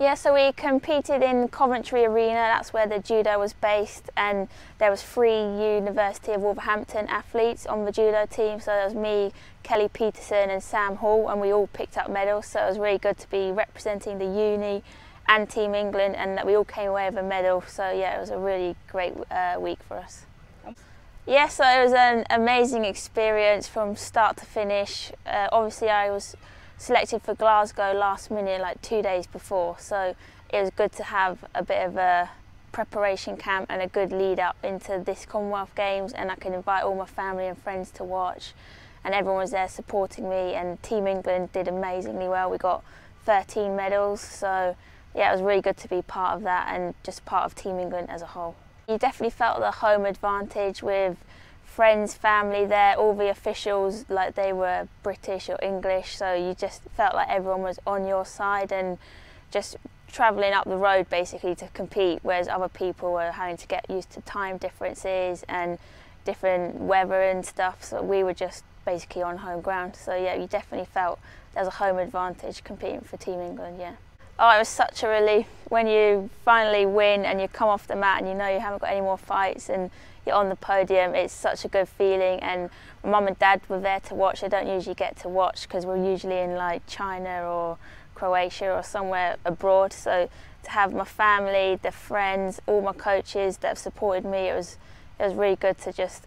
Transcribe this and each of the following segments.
Yeah, so we competed in Coventry Arena, that's where the judo was based and there was three University of Wolverhampton athletes on the judo team. So there was me, Kelly Petersen and Sam Hall and we all picked up medals so it was really good to be representing the uni and Team England and that we all came away with a medal. So yeah, it was a really great uh, week for us. Yeah, so it was an amazing experience from start to finish. Uh, obviously I was selected for Glasgow last minute, like two days before. So it was good to have a bit of a preparation camp and a good lead up into this Commonwealth Games and I could invite all my family and friends to watch and everyone was there supporting me and Team England did amazingly well. We got 13 medals so yeah it was really good to be part of that and just part of Team England as a whole. You definitely felt the home advantage with friends, family there, all the officials, like they were British or English, so you just felt like everyone was on your side and just travelling up the road basically to compete, whereas other people were having to get used to time differences and different weather and stuff, so we were just basically on home ground. So yeah, you definitely felt there's a home advantage competing for Team England, yeah. Oh, it was such a relief when you finally win and you come off the mat and you know you haven't got any more fights and you're on the podium. It's such a good feeling and my mum and dad were there to watch. I don't usually get to watch because we're usually in like China or Croatia or somewhere abroad. So to have my family, the friends, all my coaches that have supported me, it was it was really good to just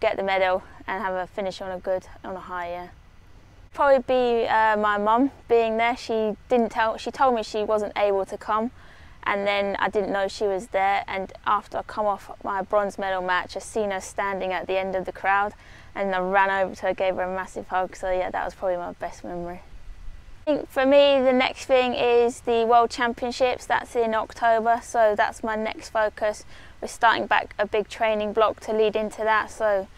get the medal and have a finish on a good on a high. Yeah. Probably be uh, my mum being there. She didn't tell. She told me she wasn't able to come, and then I didn't know she was there. And after I come off my bronze medal match, I seen her standing at the end of the crowd, and I ran over to her, gave her a massive hug. So yeah, that was probably my best memory. I think for me, the next thing is the World Championships. That's in October, so that's my next focus. We're starting back a big training block to lead into that. So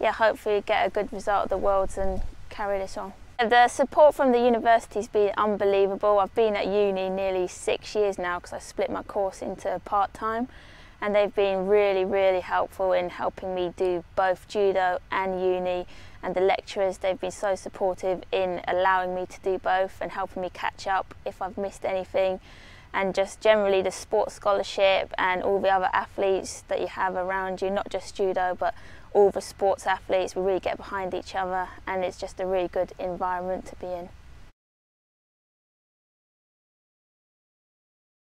yeah, hopefully get a good result at the Worlds and carry this on. The support from the university has been unbelievable. I've been at uni nearly six years now because I split my course into part-time and they've been really, really helpful in helping me do both judo and uni and the lecturers, they've been so supportive in allowing me to do both and helping me catch up if I've missed anything and just generally the sports scholarship and all the other athletes that you have around you, not just judo but all the sports athletes, we really get behind each other and it's just a really good environment to be in.